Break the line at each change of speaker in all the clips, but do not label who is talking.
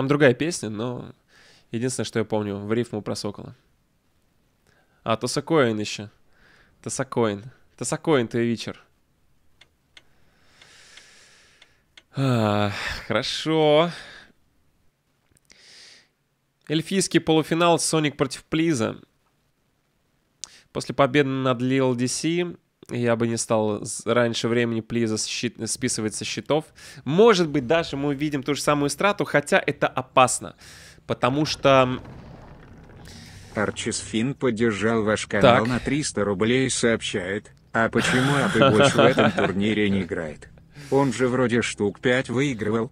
Там другая песня, но единственное, что я помню, в рифму про Сокола. А, Тосакоин еще. Тосакоин. Тосакоин ты вечер. А, хорошо. Эльфийский полуфинал Соник против Плиза. После победы над Lil DC я бы не стал раньше времени Плиза списывать со счетов. Может быть, даже мы увидим ту же самую страту, хотя это опасно. Потому что...
Арчис Фин поддержал ваш канал
Так.
на 300 рублей и сообщает, а почему Апы больше в этом турнире не играет? Он же вроде штук 5 выигрывал.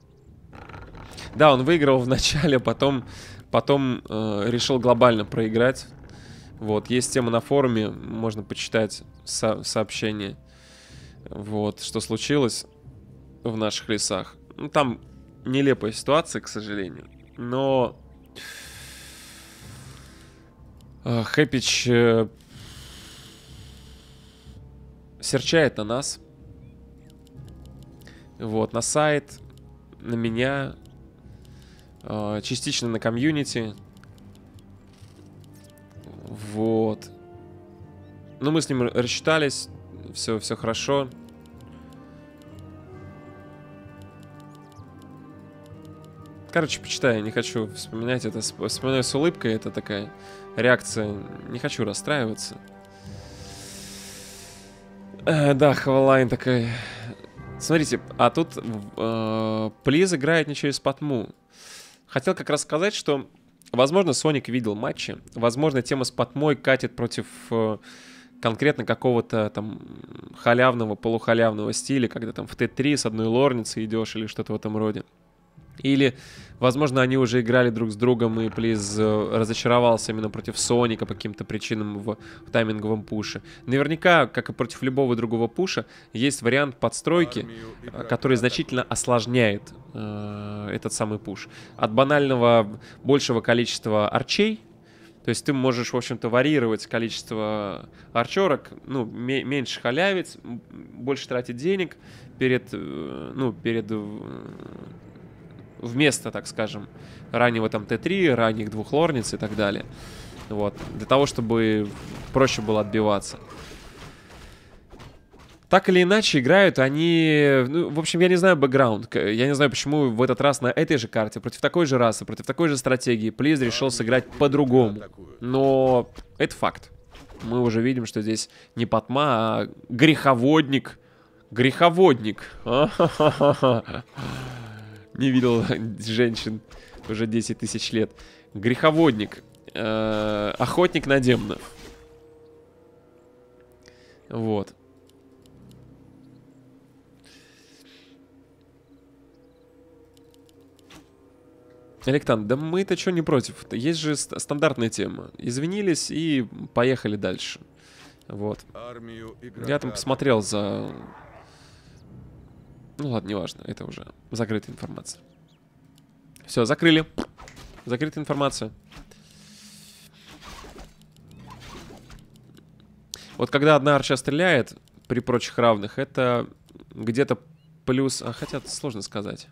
Да, он выиграл в начале, потом, потом э, решил глобально проиграть. Вот, есть тема на форуме, можно почитать со- сообщение. Вот, что случилось в наших лесах. Ну, там нелепая ситуация, к сожалению. Но э, Хэпич э, серчает на нас. Вот, на сайт, на меня, э, частично на комьюнити. Ну, мы с ним рассчитались, все, все хорошо. Короче, почитай, не хочу вспоминать это. сп- Вспоминаю с улыбкой, это такая реакция. Не хочу расстраиваться. Э, да, Хавалайн такая. Смотрите, а тут э, Плиз играет не через Патму. Хотел как раз сказать, что, возможно, Соник видел матчи. Возможно, тема с Патмой катит против э, конкретно какого-то там халявного, полухалявного стиля, когда там в Т3 с одной лорницей идешь или что-то в этом роде. Или, возможно, они уже играли друг с другом, и Плиз э, разочаровался именно против Соника по каким-то причинам в, в тайминговом пуше. Наверняка, как и против любого другого пуша, есть вариант подстройки, э, который значительно осложняет э, этот самый пуш. От банального большего количества арчей, то есть ты можешь, в общем-то, варьировать количество арчерок, ну, ме- меньше халявить, больше тратить денег перед, э, ну, перед э, вместо, так скажем, раннего там Т3, ранних двух лорниц и так далее. Вот. Для того, чтобы проще было отбиваться. Так или иначе, играют они... Ну, в общем, я не знаю бэкграунд. Я не знаю, почему в этот раз на этой же карте, против такой же расы, против такой же стратегии, Плиз решил сыграть по-другому. Но это факт. Мы уже видим, что здесь не Патма, а греховодник. Греховодник. Не видел женщин уже 10 тысяч лет. Греховодник. Э, Охотник на демонов. Вот. Электан, да мы-то что не против? Есть же ст- стандартная тема. Извинились и поехали дальше. Вот. Я там посмотрел за... Ну ладно, неважно, это уже закрытая информация. Все, закрыли. Закрытая информация. Вот когда одна арча стреляет при прочих равных, это где-то плюс... А хотя это сложно сказать.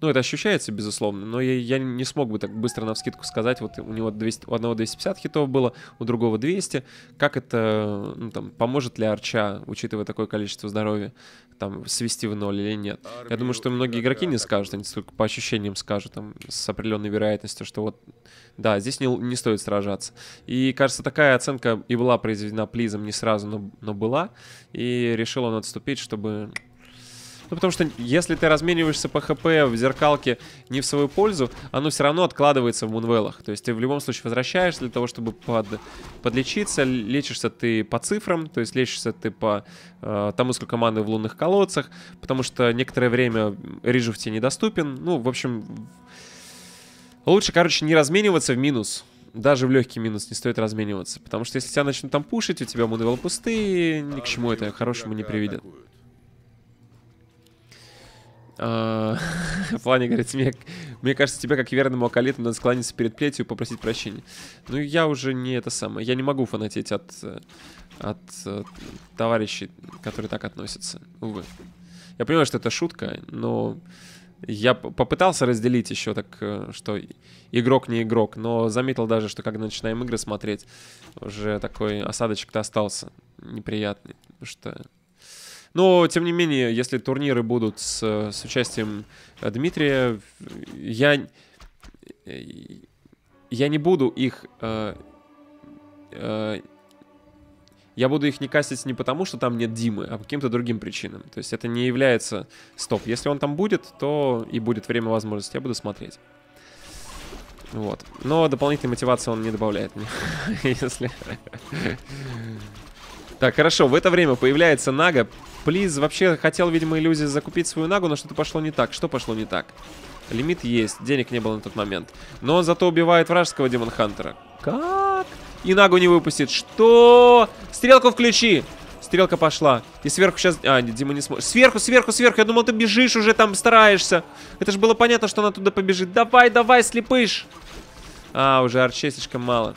Ну, это ощущается, безусловно, но я, я не смог бы так быстро на вскидку сказать, вот у него 200, у одного 250 хитов было, у другого 200, как это, ну, там, поможет ли Арча, учитывая такое количество здоровья, там, свести в ноль или нет. Я думаю, что многие игроки не скажут, они только по ощущениям скажут, там, с определенной вероятностью, что вот, да, здесь не, не стоит сражаться. И, кажется, такая оценка и была произведена Плизом не сразу, но, но была, и решил он отступить, чтобы ну, потому что если ты размениваешься по ХП в зеркалке не в свою пользу, оно все равно откладывается в мунвелах. То есть ты в любом случае возвращаешься для того, чтобы под, подлечиться. Лечишься ты по цифрам, то есть лечишься ты по э, тому, сколько маны в лунных колодцах, потому что некоторое время Рижев тебе недоступен. Ну, в общем, лучше, короче, не размениваться в минус. Даже в легкий минус не стоит размениваться. Потому что если тебя начнут там пушить, у тебя мунвелы пустые, ни к чему это хорошему не приведет. А, Флани говорит, мне, мне кажется, тебе, как верному акалиту, надо склониться перед плетью и попросить прощения. Ну, я уже не это самое. Я не могу фанатеть от, э, от э, товарищей, которые так относятся. Увы. Я понимаю, что это шутка, но Я попытался разделить еще так, э, что игрок не игрок, но заметил даже, что когда начинаем игры смотреть, уже такой осадочек-то остался неприятный, потому что... Но, тем не менее, если турниры будут с, с участием Дмитрия, я, я не буду их... Э, э, я буду их не кастить не потому, что там нет Димы, а по каким-то другим причинам. То есть это не является стоп. Если он там будет, то и будет время возможности, я буду смотреть. Вот. Но дополнительной мотивации он не добавляет мне. Если... Так, хорошо. В это время появляется Нага. Плиз вообще хотел, видимо, иллюзии закупить свою Нагу, но что-то пошло не так. Что пошло не так? Лимит есть. Денег не было на тот момент. Но он зато убивает вражеского Демон Хантера. Как? И Нагу не выпустит. Что? Стрелку включи. Стрелка пошла. И сверху сейчас... А, нет, Дима не сможет. Сверху, сверху, сверху. Я думал, ты бежишь уже там, стараешься. Это же было понятно, что она туда побежит. Давай, давай, слепыш. А, уже арчей слишком мало.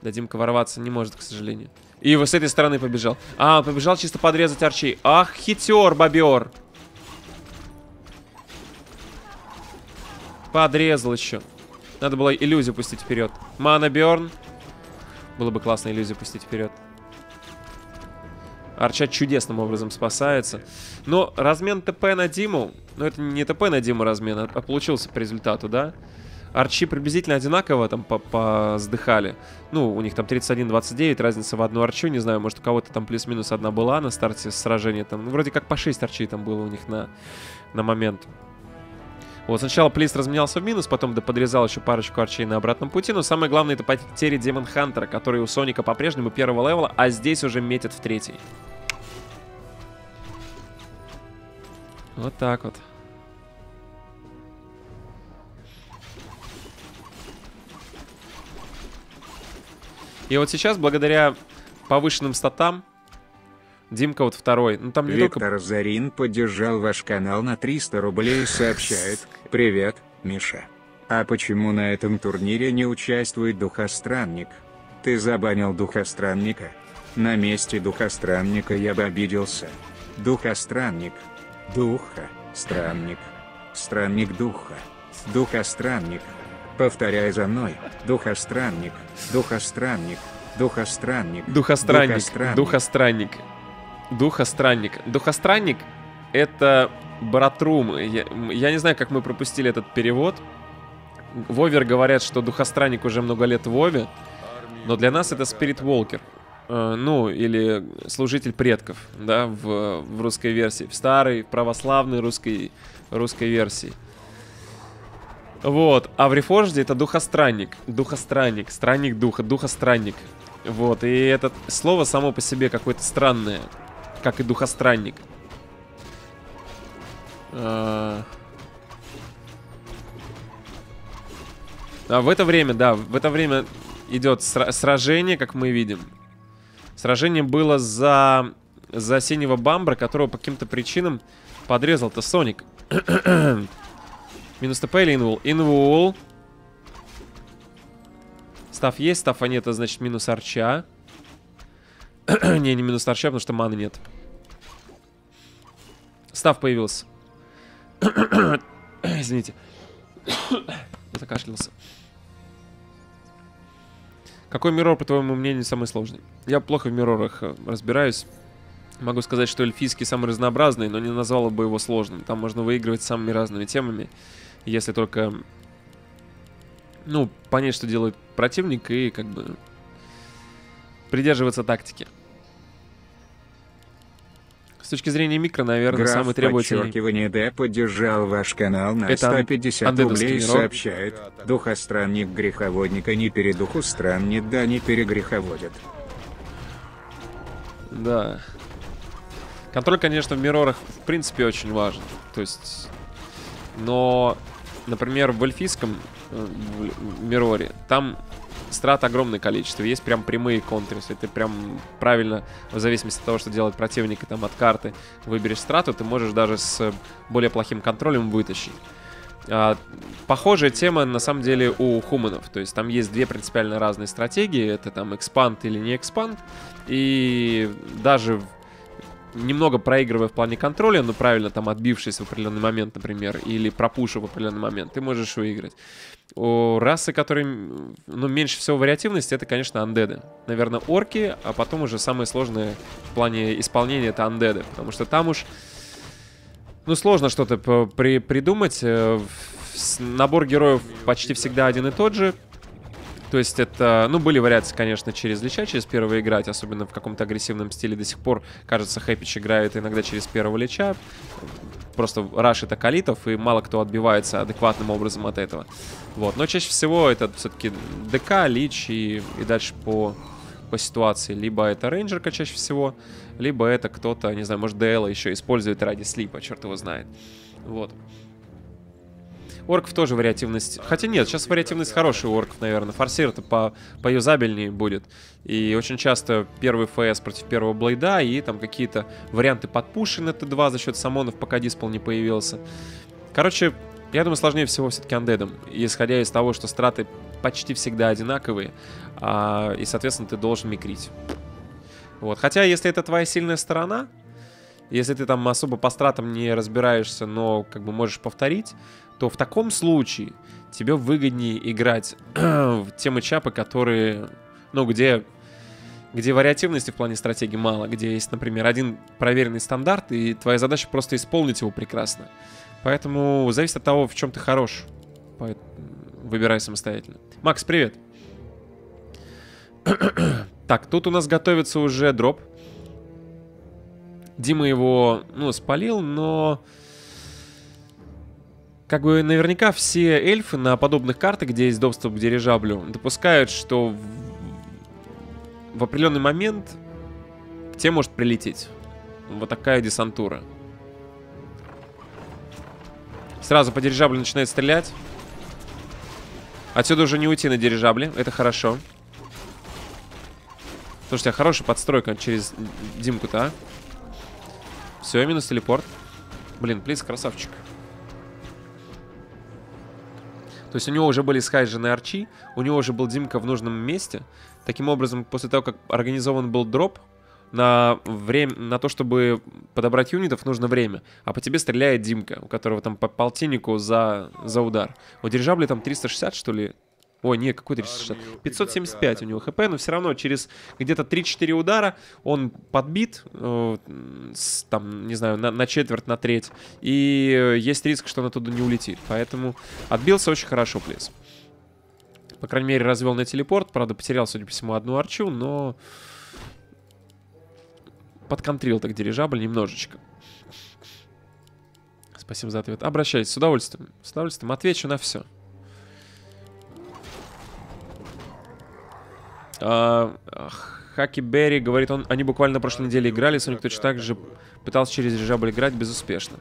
Да, Димка ворваться не может, к сожалению. И вот с этой стороны побежал. А, побежал чисто подрезать арчей. Ах, хитер, бобер. Подрезал еще. Надо было иллюзию пустить вперед. Мана Берн. Было бы классно иллюзию пустить вперед. Арча чудесным образом спасается. Но размен ТП на Диму... Ну, это не ТП на Диму размен, а, а получился по результату, да? Арчи приблизительно одинаково там поздыхали. Ну, у них там 31-29, разница в одну арчу. Не знаю, может, у кого-то там плюс-минус одна была на старте сражения. Там, ну, вроде как по 6 арчей там было у них на, на момент. Вот, сначала Плист разменялся в минус, потом да подрезал еще парочку арчей на обратном пути, но самое главное это потери Демон Хантера, который у Соника по-прежнему первого левела, а здесь уже метит в третий. Вот так вот. И вот сейчас, благодаря повышенным статам, Димка вот второй. Ну, там
Виктор только... Зарин поддержал ваш канал на 300 рублей и сообщает «Привет, Миша. А почему на этом турнире не участвует Духостранник? Ты забанил Духостранника? На месте Духостранника я бы обиделся. Духостранник. Духа. Странник. Странник Духа. Духостранник. Повторяй за мной. Духостранник. Духостранник. Духостранник.
Духостранник. Духостранник. Духостранник. Духостранник — это Братрум. Я, я не знаю, как мы пропустили этот перевод. Вовер говорят, что Духостранник уже много лет в Вове, но для нас это Спирит Волкер. Э, ну, или Служитель предков, да, в, в русской версии. В старой православной русской, русской версии. Вот. А в Рефоржде это Духостранник. Духостранник. Странник духа. Духостранник. Вот. И это слово само по себе какое-то странное как и Духостранник. А... а в это время, да, в это время идет сражение, как мы видим. Сражение было за, за синего бамбра, которого по каким-то причинам подрезал-то Соник. Минус ТП или инвул? Инвул. Став есть, стафа нет, это значит минус арча. не, не минус торча, потому что маны нет. Став появился. Извините. Закашлялся. Какой миррор, по твоему мнению, самый сложный? Я плохо в миррорах э, разбираюсь. Могу сказать, что эльфийский самый разнообразный, но не назвал бы его сложным. Там можно выигрывать самыми разными темами, если только, ну, понять, что делает противник и как бы придерживаться тактики. С точки зрения микро, наверное, Граф самый требовательный.
подчеркивание Д поддержал ваш канал на Это 150 рублей и сообщает. Духостранник греховодника не передуху странник, да не перегреховодят.
Да. Контроль, конечно, в мирорах в принципе очень важен. То есть... Но, например, в эльфийском э, в мироре, там страт огромное количество. Есть прям прямые контры. Если ты прям правильно, в зависимости от того, что делает противник, и там от карты выберешь страту, ты можешь даже с более плохим контролем вытащить. А, похожая тема на самом деле у хуманов. То есть там есть две принципиально разные стратегии. Это там экспанд или не экспанд. И даже немного проигрывая в плане контроля, но правильно там отбившись в определенный момент, например, или пропушив в определенный момент, ты можешь выиграть. У расы, которые, ну, меньше всего вариативности, это, конечно, андеды. Наверное, орки, а потом уже самые сложные в плане исполнения это андеды, потому что там уж, ну, сложно что-то при придумать. Э, набор героев почти всегда один и тот же. То есть это, ну, были вариации, конечно, через Лича, через первого играть, особенно в каком-то агрессивном стиле до сих пор, кажется, Хэппич играет иногда через первого Лича. Просто рашит Акалитов, и мало кто отбивается адекватным образом от этого. Вот, но чаще всего это все-таки ДК, Лич и, и дальше по, по ситуации. Либо это рейнджерка чаще всего, либо это кто-то, не знаю, может ДЛ еще использует ради слипа, черт его знает. Вот. Орков тоже вариативность. Хотя нет, сейчас вариативность хорошая у орков, наверное. Форсир-то по, по юзабельнее будет. И очень часто первый ФС против первого Блейда, и там какие-то варианты подпуши на Т2 за счет самонов, пока диспл не появился. Короче, я думаю, сложнее всего все-таки андедом, исходя из того, что страты почти всегда одинаковые, а, и, соответственно, ты должен микрить. Вот. Хотя, если это твоя сильная сторона, если ты там особо по стратам не разбираешься, но как бы можешь повторить, то в таком случае тебе выгоднее играть в те матчапы, которые, ну, где, где вариативности в плане стратегии мало, где есть, например, один проверенный стандарт, и твоя задача просто исполнить его прекрасно. Поэтому зависит от того, в чем ты хорош. Выбирай самостоятельно. Макс, привет. так, тут у нас готовится уже дроп. Дима его, ну, спалил, но как бы наверняка все эльфы на подобных картах, где есть доступ к дирижаблю, допускают, что в, в определенный момент к тебе может прилететь вот такая десантура. Сразу по дирижаблю начинает стрелять. Отсюда уже не уйти на дирижабле, это хорошо. Слушайте, а хорошая подстройка через Димку-то, а? Все, минус телепорт. Блин, плиз, красавчик. То есть у него уже были скайжены арчи, у него уже был Димка в нужном месте. Таким образом, после того, как организован был дроп, на время, на то, чтобы подобрать юнитов, нужно время. А по тебе стреляет Димка, у которого там по полтиннику за, за удар. У дирижабли там 360, что ли, Ой, нет, какой 360? 575 у него хп, но все равно через где-то 3-4 удара он подбит, э, с, там, не знаю, на, на четверть, на треть. И есть риск, что он оттуда не улетит. Поэтому отбился очень хорошо, плиз. По крайней мере, развел на телепорт. Правда, потерял, судя по всему, одну арчу, но... Подконтрил так дирижабль немножечко. Спасибо за ответ. Обращайтесь, с удовольствием. С удовольствием отвечу на все. Хаки Берри говорит, он, они буквально на прошлой неделе играли, Соник точно так же пытался через дирижабль играть безуспешно.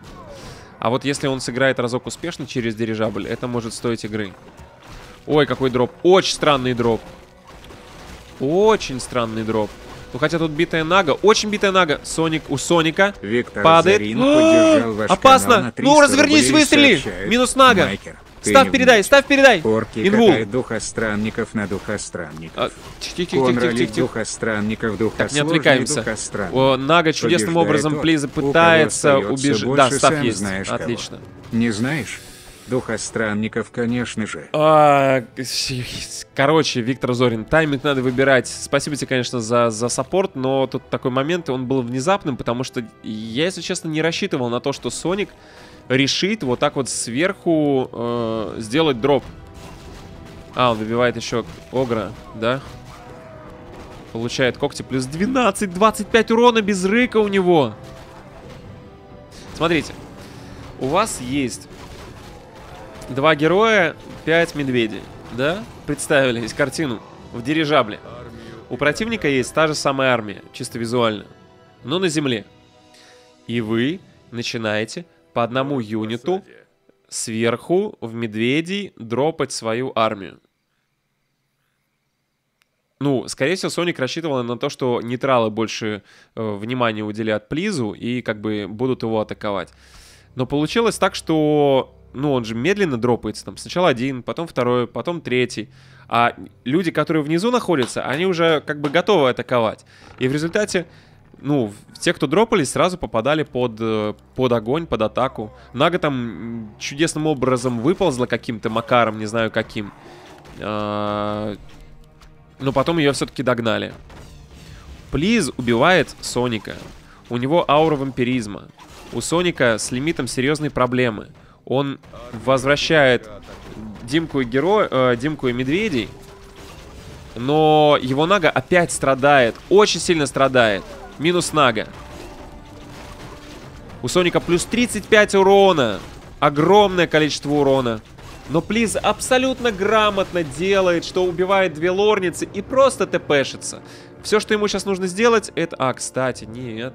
А вот если он сыграет разок успешно через дирижабль, это может стоить игры. Ой, какой дроп. Очень странный дроп. Очень странный дроп. Ну, хотя тут битая Нага. Очень битая Нага. Соник у Соника.
Виктор
падает.
Зарин ваш
Опасно. Ну, развернись, выстрели. Минус Нага.
Майкер.
Ставь, передай, ставь, передай.
Орки
Инвул.
катают духостранников на духостранников.
А,
Конроли
Тихо-тихо-тихо-тихо.
духостранников,
Так, не отвлекаемся.
духостранник.
О, Нага чудесным
Побеждает
образом
у кого
пытается убежать. Да, став
сам
есть.
знаешь кого.
Отлично.
Не знаешь? Духостранников, конечно же.
А, короче, Виктор Зорин, тайминг надо выбирать. Спасибо тебе, конечно, за, за саппорт, но тут такой момент, он был внезапным, потому что я, если честно, не рассчитывал на то, что Соник решит вот так вот сверху э, сделать дроп. А, он выбивает еще Огра, да? Получает когти плюс 12, 25 урона без рыка у него. Смотрите, у вас есть два героя, 5 медведей, да? Представили здесь картину в дирижабле. У противника есть та же самая армия, чисто визуально, но на земле. И вы начинаете по одному юниту сверху в медведей дропать свою армию. Ну, скорее всего, Соник рассчитывал на то, что нейтралы больше э, внимания уделят Плизу и как бы будут его атаковать. Но получилось так, что, ну, он же медленно дропается. Там сначала один, потом второй, потом третий. А люди, которые внизу находятся, они уже как бы готовы атаковать. И в результате ну, те, кто дропались, сразу попадали под, э, под огонь, под атаку. Нага там чудесным образом выползла каким-то макаром, не знаю каким. А, но потом ее все-таки догнали. Плиз убивает Соника. У него аура вампиризма. У Соника с лимитом серьезные проблемы. Он возвращает Димку и героя, э, Димку и Медведей. Но его Нага опять страдает. Очень сильно страдает. Минус Нага. У Соника плюс 35 урона. Огромное количество урона. Но Плиз абсолютно грамотно делает, что убивает две лучницы и просто тпшится. Все, что ему сейчас нужно сделать, это... А, кстати, нет.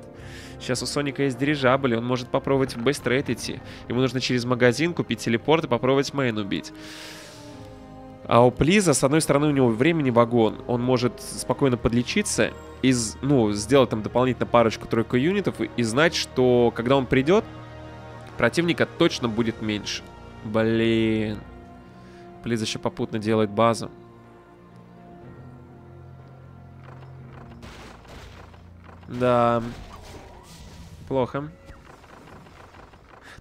Сейчас у Соника есть дирижабль, он может попробовать base trade идти. Ему нужно через магазин купить телепорт и попробовать main убить. А у Плиза, с одной стороны, у него времени вагон. Он может спокойно подлечиться, из, ну, сделать там дополнительно парочку-тройку юнитов и, знать, что когда он придет, противника точно будет меньше. Блин. Плиз еще попутно делает базу. Да. Плохо.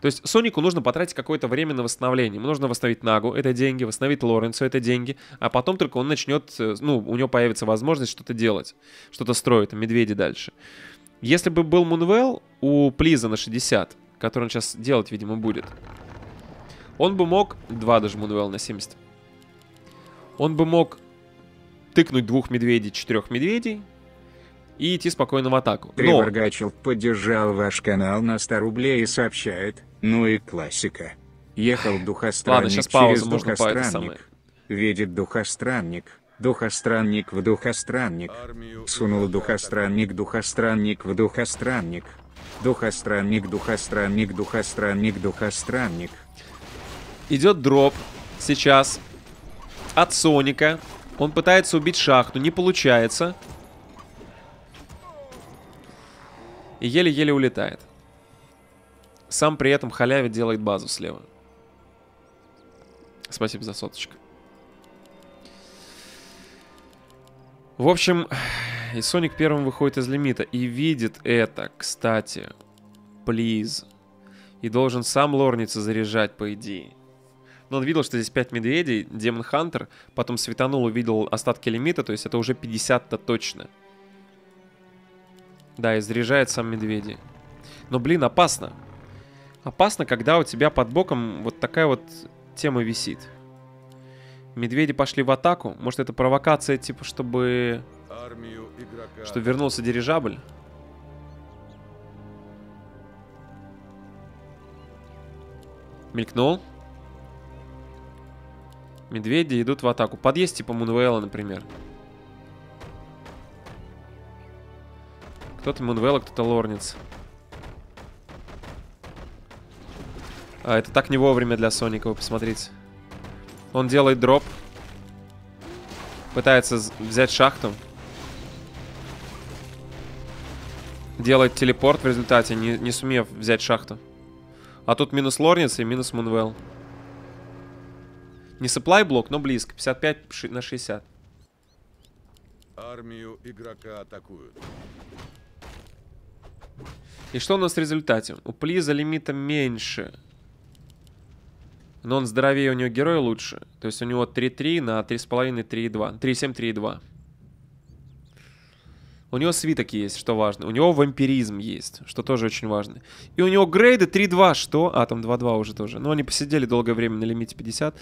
То есть Сонику нужно потратить какое-то время на восстановление. Ему нужно восстановить Нагу, это деньги, восстановить Лоренцо, это деньги. А потом только он начнет, э, ну, у него появится возможность что-то делать. Что-то строить, медведи дальше. Если бы был Мунвелл у Плиза на 60, который он сейчас делать, видимо, будет, он бы мог... Два даже Мунвелл на 70. Он бы мог тыкнуть двух медведей, четырех медведей, и идти спокойно в атаку.
Но... поддержал ваш канал на 100 рублей и сообщает, ну и классика. Ехал духостранник Ладно, сейчас через духостранник. Видит духостранник. Духостранник в духостранник. Сунул духостранник, духостранник в духостранник. Духостранник, духостранник, духостранник, духостранник.
Идет дроп сейчас от Соника. Он пытается убить шахту, не получается. И еле-еле улетает. Сам при этом халявит делает базу слева. Спасибо за соточку. В общем, и Соник первым выходит из лимита и видит это, кстати. Плиз. И должен сам лорницы заряжать, по идее. Но он видел, что здесь 5 медведей, Демон Хантер, потом светанул, увидел остатки лимита, то есть это уже 50-то точно. Да, и заряжает сам медведи. Но, блин, опасно. Опасно, когда у тебя под боком вот такая вот тема висит. Медведи пошли в атаку. Может, это провокация, типа, чтобы... Чтобы вернулся дирижабль? Мелькнул. Медведи идут в атаку. Подъезд типа Мунвейла, например. Кто-то Мунвелла, кто-то Лорниц. А, это так не вовремя для Соника, вы посмотрите. Он делает дроп. Пытается взять шахту. Делает телепорт в результате, не, не сумев взять шахту. А тут минус Лорниц и минус Мунвелл. Не supply блок, но близко. 55 на 60.
Армию игрока атакуют.
И что у нас в результате? У Плиза лимита меньше. Но он здоровее, у него герой лучше. То есть у него 3-3 на 3,5, 3,2. 3,7, 3,2. У него свиток есть, что важно. У него вампиризм есть, что тоже очень важно. И у него грейды 3-2, что? А, там 2-2 уже тоже. Но они посидели долгое время на лимите 50.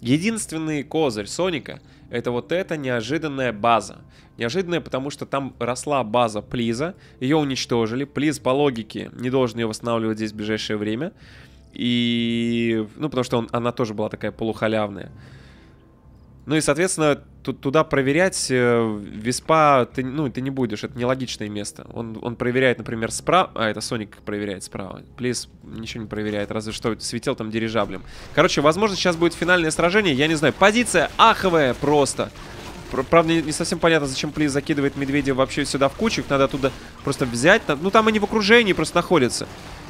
Единственный козырь Соника — это вот эта неожиданная база. Неожиданная, потому что там росла база Плиза, ее уничтожили. Плиз по логике не должен ее восстанавливать здесь в ближайшее время. И... Ну, потому что он, она тоже была такая полухалявная. Ну и, соответственно, туда проверять э, виспа ты, ну, ты не будешь, это нелогичное место. Он, он проверяет, например, справа, а это Соник проверяет справа. Плиз ничего не проверяет, разве что светил там дирижаблем. Короче, возможно, сейчас будет финальное сражение, я не знаю. Позиция аховая просто. Правда, не совсем понятно, зачем Плиз закидывает медведя вообще сюда в кучу. Их надо оттуда просто взять. Ну, там они в окружении просто находятся.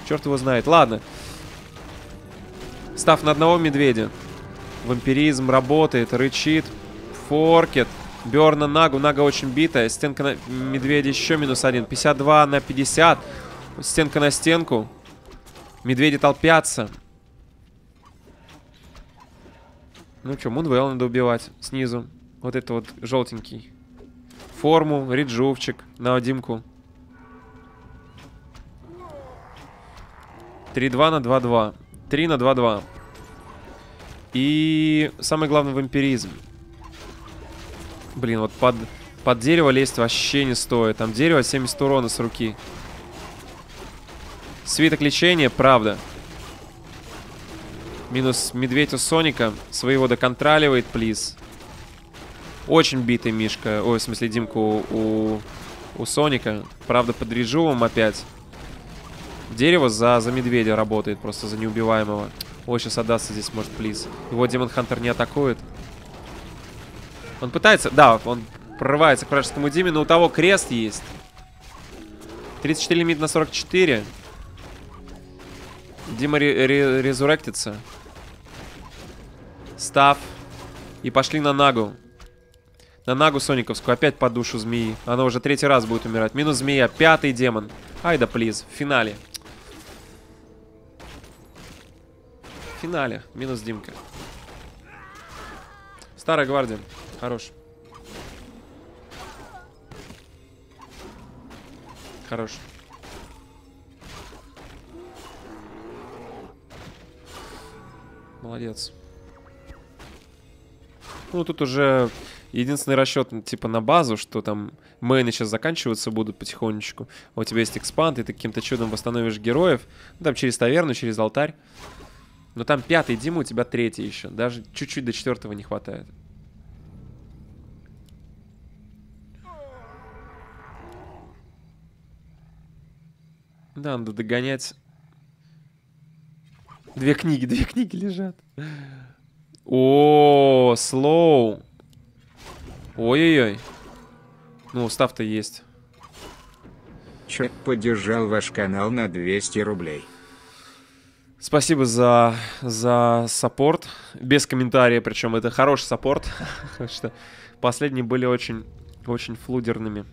Черт его знает. Ладно. Став на одного медведя. Вампиризм работает, рычит. Форкет. Берна Нагу. Нага очень битая. Стенка на медведя еще минус один. 52 на 50. Стенка на стенку. Медведи толпятся. Ну что, Мунвелл надо убивать снизу. Вот это вот желтенький. Форму, Риджувчик на Димку. 3-2 на 2-2. 3 на 2-2. И самое главное вампиризм. Блин, вот под, под дерево лезть вообще не стоит. Там дерево 70 урона с руки. Свиток лечения, правда. Минус медведь у Соника. Своего доконтроливает, плиз. Очень битый Мишка. Ой, в смысле, Димку у, у Соника. Правда, под режимом опять. Дерево за, за медведя работает, просто за неубиваемого. Ой, сейчас отдастся здесь, может, плиз. Его Демон Хантер не атакует. Он пытается... Да, он прорывается к вражескому Диме, но у того крест есть. 34 лимит на 44. Дима ре ре резуректится. Став. И пошли на Нагу. На Нагу Сониковскую. Опять по душу змеи. Она уже третий раз будет умирать. Минус змея. Пятый демон. Айда, плиз. В финале. Финале. Минус Димка. Старая гвардия. Хорош. Хорош. Молодец. Ну, тут уже единственный расчет, типа, на базу, что там мейны сейчас заканчиваться будут потихонечку. А у тебя есть экспанд, и ты каким-то чудом восстановишь героев. Ну, там через таверну, через алтарь. Но там пятый Дима, у тебя третий еще. Даже чуть-чуть до четвертого не хватает. Да, надо догонять. Две книги, две книги лежат. О, слоу. Ой-ой-ой. Ну, устав-то есть.
Чё, поддержал ваш канал на 200 рублей.
Спасибо за, за support. Без комментария, причем это хороший support. Что последние были очень, очень флудерными.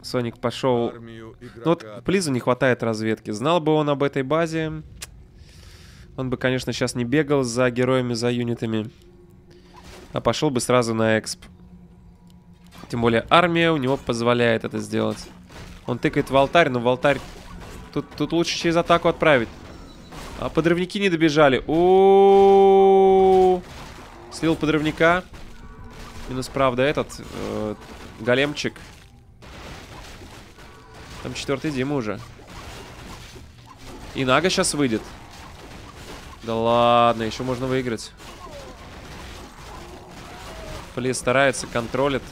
Соник пошел... Ну вот Плизу не хватает разведки. Знал бы он об этой базе, он бы, конечно, сейчас не бегал за героями, за юнитами, а пошел бы сразу на эксп. Тем более армия у него позволяет это сделать. Он тыкает в алтарь, но в алтарь тут, тут лучше через атаку отправить. А подрывники не добежали. У Слил подрывника. Минус, правда, этот э, големчик. Там четвертый Дима уже. И Нага сейчас выйдет. Да ладно, еще можно выиграть. Плиз старается, контролит.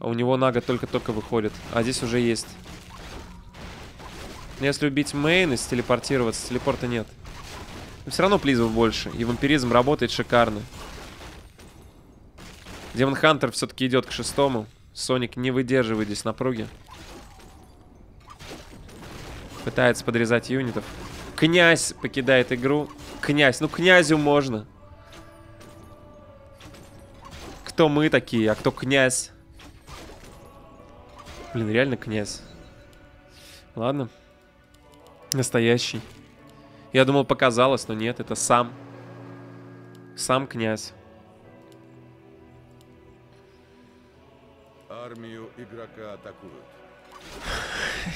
У него Нага только-только выходит. А здесь уже есть. Если убить мейн и телепортироваться, телепорта нет. Но все равно плизов больше. И вампиризм работает шикарно. Демон Хантер все-таки идет к шестому. Соник не выдерживает здесь напруги. Пытается подрезать юнитов. Князь покидает игру. Князь. Ну, князю можно. Кто мы такие, а кто князь? Блин, реально князь. Ладно. Настоящий. Я думал, показалось, но нет, это сам. Сам князь.
Армию игрока атакуют.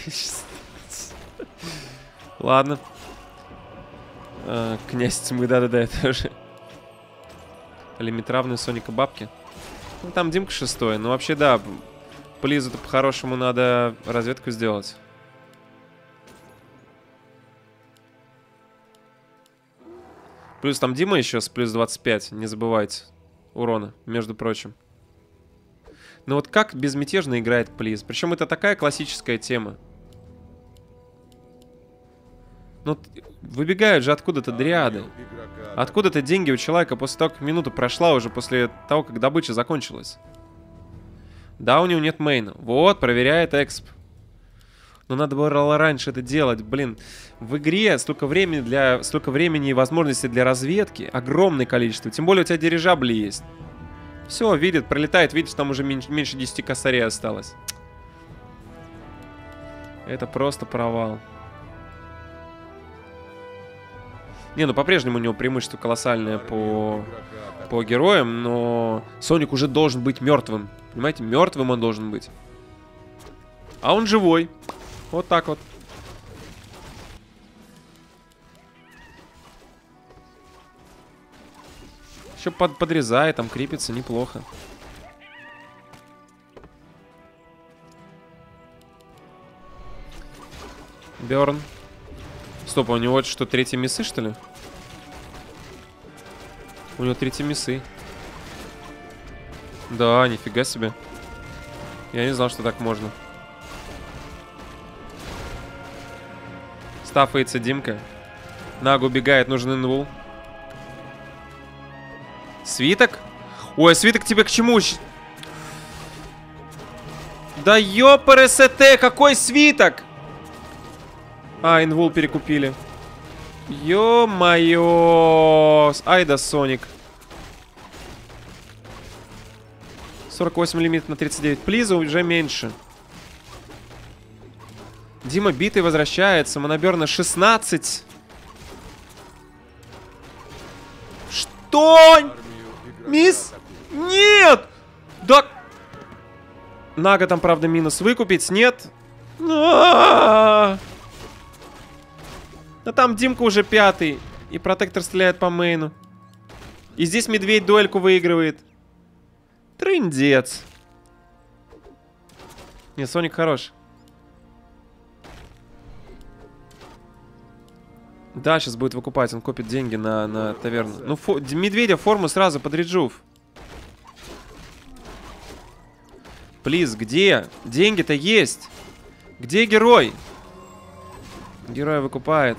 Ладно. А, князь тьмы, да-да-да, это уже. Лимит равный Соника бабки. Ну, там Димка шестой. Ну, вообще, да. Плизу-то по-хорошему надо разведку сделать. Плюс там Дима еще с плюс 25, не забывайте. Урона, между прочим. Но вот как безмятежно играет Плиз. Причем это такая классическая тема. Ну, выбегают же откуда-то дриады. Откуда-то деньги у человека после того, как минута прошла, уже после того, как добыча закончилась. Да, у него нет мейна. Вот, проверяет эксп. Но надо было раньше это делать. Блин, в игре столько времени для столько времени и возможностей для разведки. Огромное количество. Тем более у тебя дирижабли есть. Все, видит, пролетает, видишь, там уже меньше, меньше 10 косарей осталось. Это просто провал. Не, ну по-прежнему у него преимущество колоссальное по, по героям, но Соник уже должен быть мертвым. Понимаете, мертвым он должен быть. А он живой. Вот так вот. Еще под, подрезает, там крепится неплохо. Берн. Стоп, а у него что, третьи мисы, что ли? У него третьи мисы. Да, нифига себе. Я не знал, что так можно. Стафается Димка. Нага убегает, нужен инвул. Свиток? Ой, свиток тебе к чему? Да ёпр СТ, какой свиток? А, инвул перекупили. Ё-моё! Айда, Соник. 48 лимит на 39. Плиза уже меньше. Дима битый возвращается. Монобер на 16. Что? Мисс? Нет! Да... Нага там, правда, минус выкупить. Нет? А -а -а да там Димка уже пятый. И протектор стреляет по мейну. И здесь медведь дуэльку выигрывает. Трындец. Не, Соник хорош. Да, сейчас будет выкупать. Он копит деньги на, на таверну. Ну, фо медведя форму сразу под реджув. Плиз, где? Деньги-то есть. Где герой? Герой выкупает.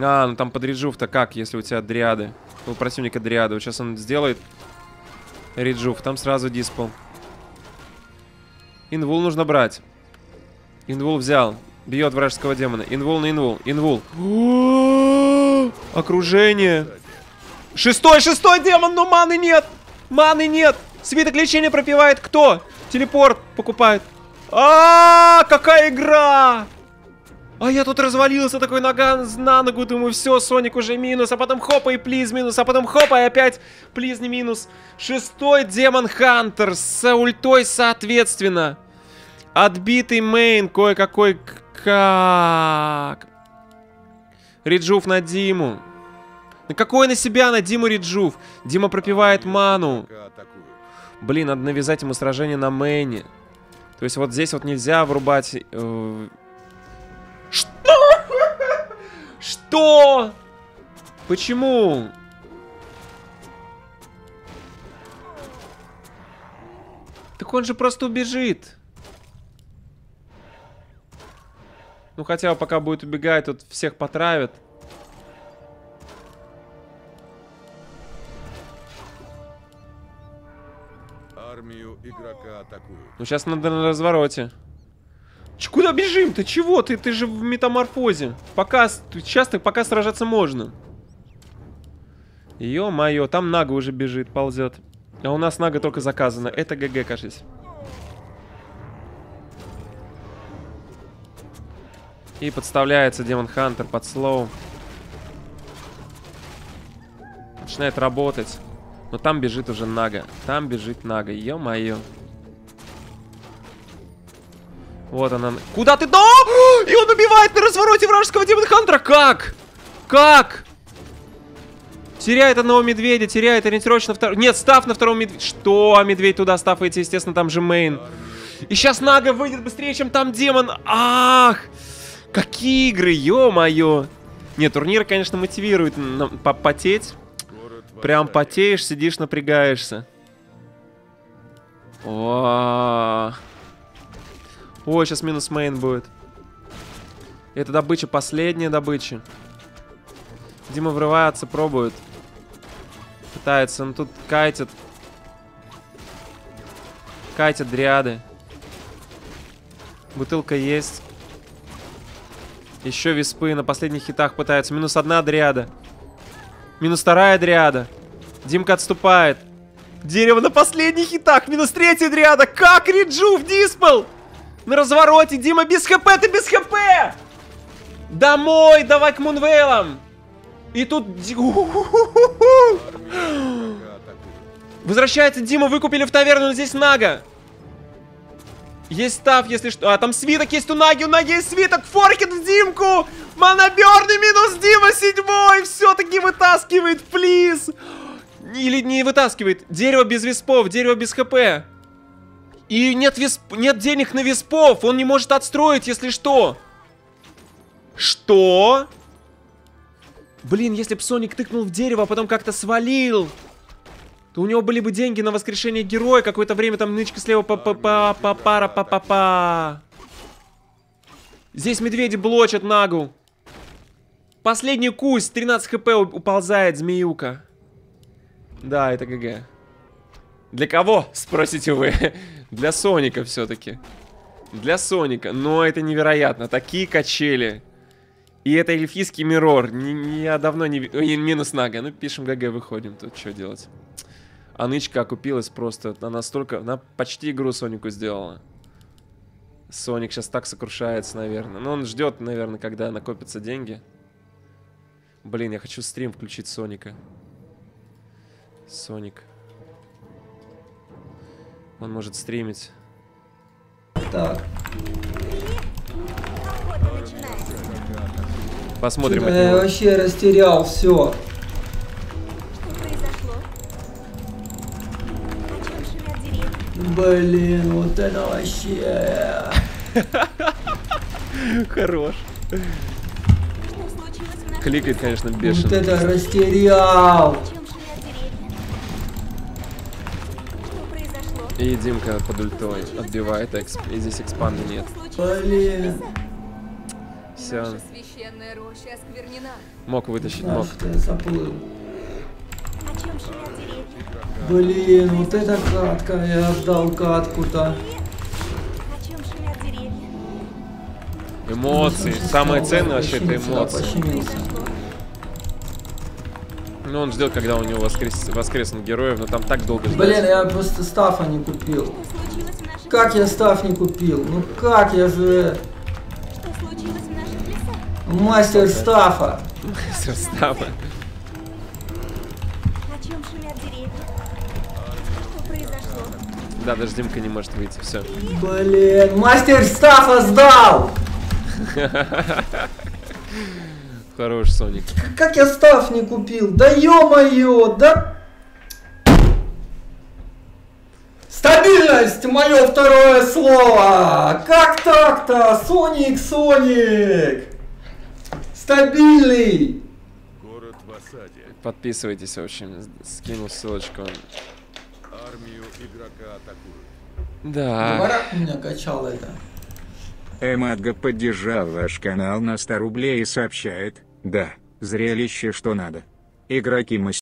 А, ну там под реджув-то как, если у тебя дриады? У противника дриады. Вот сейчас он сделает реджув. Там сразу диспол. Инвул нужно брать. Инвул взял. Бьет вражеского демона. Инвул на инвул. Инвул. Окружение. Шестой, шестой демон, но маны нет. Маны нет. Свиток лечения пропивает кто? Телепорт покупает. А, -а, -а какая игра! А я тут развалился такой нога на ногу, думаю, все, Соник уже минус, а потом хопа и плиз минус, а потом хопа и опять плиз не минус. Шестой Демон Хантер с ультой соответственно. Отбитый мейн кое-какой как? Риджув на Диму. На какой на себя, на Диму Риджув? Дима пропивает ману. Блин, надо навязать ему сражение на мейне. То есть вот здесь вот нельзя врубать... Э... Что? Почему? Так он же просто убежит. Ну, хотя пока будет убегать, тут всех потравят.
Армию игрока атакуют.
Ну, сейчас надо на развороте. Ч куда бежим? Ты чего? Ты, ты же в метаморфозе. Пока, сейчас ты пока сражаться можно. Ё-моё, там Нага уже бежит, ползет. А у нас Нага только заказана. Это ГГ, кажется. И подставляется Демон Хантер под слоу. Начинает работать. Но там бежит уже Нага. Там бежит Нага. Ё-моё. Вот она. Куда ты? Да! И он убивает на развороте вражеского Демон Хантера. Как? Как? Теряет одного медведя, теряет ориентировочно второго. Нет, став на втором медведя. Что? А медведь туда стафается, естественно, там же мейн. И сейчас Нага выйдет быстрее, чем там демон. Ах! Какие игры, ё-моё! Не, турнир, конечно, мотивирует попотеть. Прям потеешь, сидишь, напрягаешься. О, Ой, сейчас минус мейн будет. Это добыча, последняя добыча. Дима врывается, пробует. Пытается, но тут кайтит. Кайтят дриады. Бутылка есть. Еще виспы на последних хитах пытаются. Минус одна дриада. Минус вторая дриада. Димка отступает. Дерево на последних хитах. Минус третья дриада. Как Риджу в диспел? На развороте. Дима без хп. Ты без хп. Домой. Давай к Мунвейлам. И тут... Возвращается Дима. Выкупили в таверну. но Здесь Нага. Есть став, если что. А, там свиток есть у Наги. У Наги есть свиток. Форкет в Димку. Моноберный минус Дима седьмой. Все-таки вытаскивает, плиз. Или не вытаскивает. Дерево без виспов. Дерево без хп. И нет, висп... нет денег на виспов. Он не может отстроить, если что. Что? Блин, если бы Соник тыкнул в дерево, а потом как-то свалил то у него были бы деньги на воскрешение героя. Какое-то время там нычка слева па па па па пара па па па Здесь медведи блочат Нагу. Последний кусь. 13 хп уползает змеюка. Да, это ГГ. Для кого, спросите вы? Для Соника все-таки. Для Соника. Но это невероятно. Такие качели. И это эльфийский миррор. Не, я давно не... Ой, минус Нага. Ну, пишем ГГ, выходим. Тут что делать? А нычка окупилась просто. Она столько... Она почти игру Сонику сделала. Соник сейчас так сокрушается, наверное. Но он ждет, наверное, когда накопятся деньги. Блин, я хочу стрим включить Соника. Соник. Он может стримить.
Так.
Посмотрим
я вообще растерял все. Блин, вот это вообще.
Хорош. Кликает, конечно,
Вот
бешено.
это растерял.
И Димка под ультой отбивает эксп. И здесь экспанда нет.
Блин.
Все. Мог вытащить, мог.
что я заплыл.
О чем шумят деревья?
Блин, вот это катка. Я отдал катку-то.
О чем шумят деревья?
Эмоции. Самое ценное вообще это эмоции. Ну, он ждет, когда у него воскрес... воскреснут героев, но там так долго ждать.
Блин, я просто стафа не купил. Как я стаф не купил? Ну как я же
лесах?
мастер стафа?
Что произошло?
Да, даже Димка не может выйти. Все.
Блин, мастер стафа сдал!
Хорош, Соник.
Как я стаф не купил? Да ё-моё, да... Стабильность, мое второе слово! Как так-то? Соник, Соник! Стабильный!
Город в осаде.
Подписывайтесь, в общем. Скинул ссылочку.
Армию игрока атакуют.
Да.
Дворак у меня качал это.
Эмадго поддержал ваш канал на 100 рублей и сообщает, да, зрелище что надо. Игроки